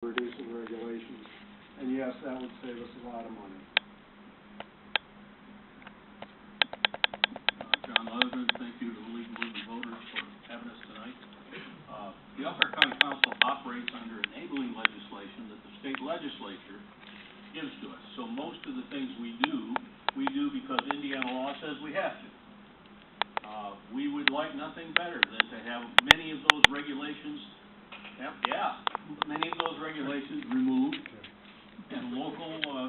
reducing regulations. And yes, that would save us a lot of money. Uh, John Leatherman, thank you to the League of Women Voters for having us tonight. Uh, the Elkhart County Council operates under enabling legislation that the state legislature gives to us. So most of the things we do, we do because Indiana law says we have to. Uh, we would like nothing better than to have many of those regulations, yeah, yeah, many of